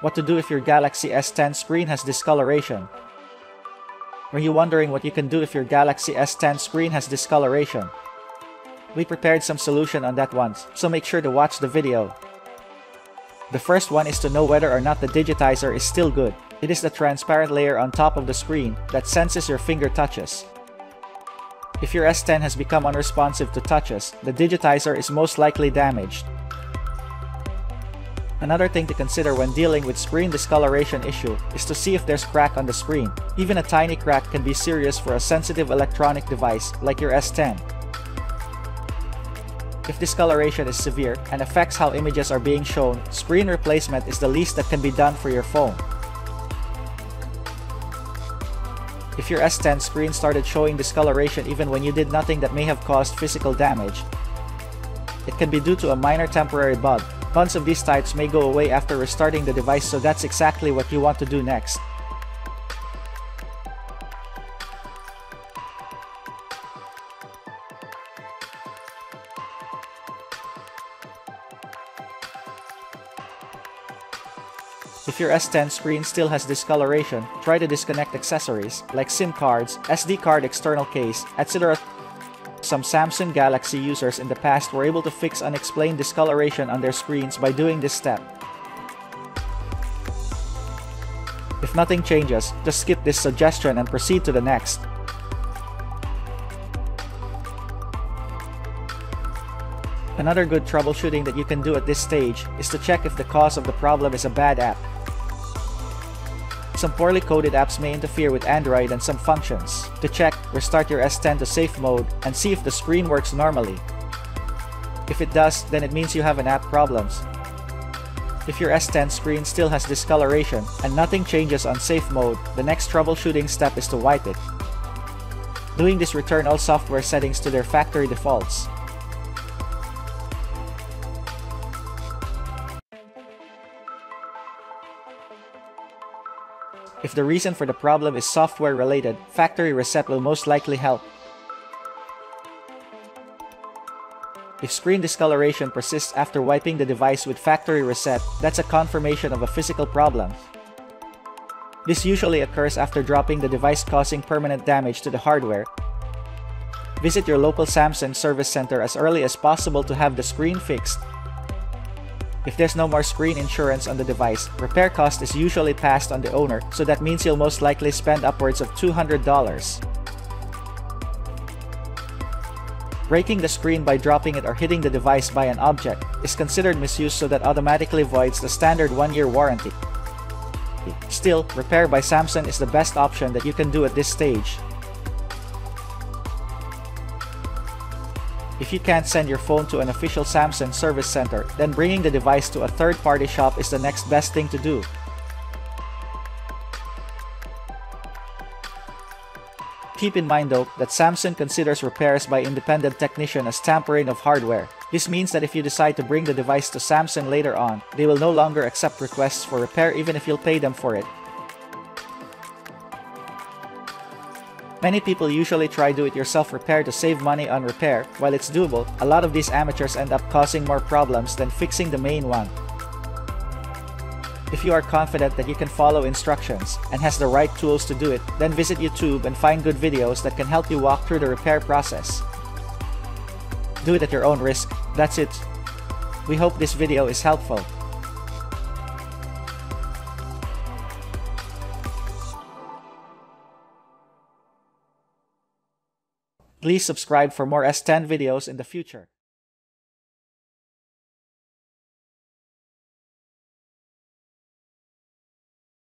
What to do if your Galaxy S10 screen has discoloration? Are you wondering what you can do if your Galaxy S10 screen has discoloration? We prepared some solution on that once, so make sure to watch the video. The first one is to know whether or not the digitizer is still good. It is the transparent layer on top of the screen that senses your finger touches. If your S10 has become unresponsive to touches, the digitizer is most likely damaged. Another thing to consider when dealing with screen discoloration issue is to see if there's crack on the screen. Even a tiny crack can be serious for a sensitive electronic device like your S10. If discoloration is severe and affects how images are being shown, screen replacement is the least that can be done for your phone. If your S10 screen started showing discoloration even when you did nothing that may have caused physical damage, it can be due to a minor temporary bug. Bugs of these types may go away after restarting the device so that's exactly what you want to do next. If your S10 screen still has discoloration, try to disconnect accessories like SIM cards, SD card external case, etc. Some Samsung Galaxy users in the past were able to fix unexplained discoloration on their screens by doing this step. If nothing changes, just skip this suggestion and proceed to the next. Another good troubleshooting that you can do at this stage is to check if the cause of the problem is a bad app. Some poorly coded apps may interfere with Android and some functions. To check, restart your S10 to safe mode and see if the screen works normally. If it does, then it means you have an app problems. If your S10 screen still has discoloration and nothing changes on safe mode, the next troubleshooting step is to wipe it. Doing this return all software settings to their factory defaults. If the reason for the problem is software related, factory reset will most likely help. If screen discoloration persists after wiping the device with factory reset, that's a confirmation of a physical problem. This usually occurs after dropping the device causing permanent damage to the hardware. Visit your local Samsung service center as early as possible to have the screen fixed if there's no more screen insurance on the device, repair cost is usually passed on the owner, so that means you'll most likely spend upwards of $200. Breaking the screen by dropping it or hitting the device by an object is considered misuse so that automatically voids the standard 1-year warranty. Still, repair by Samsung is the best option that you can do at this stage. If you can't send your phone to an official Samsung service center, then bringing the device to a third-party shop is the next best thing to do. Keep in mind though that Samsung considers repairs by independent technician as tampering of hardware. This means that if you decide to bring the device to Samsung later on, they will no longer accept requests for repair even if you'll pay them for it. Many people usually try do-it-yourself repair to save money on repair. While it's doable, a lot of these amateurs end up causing more problems than fixing the main one. If you are confident that you can follow instructions and has the right tools to do it, then visit YouTube and find good videos that can help you walk through the repair process. Do it at your own risk. That's it. We hope this video is helpful. Please subscribe for more S10 videos in the future.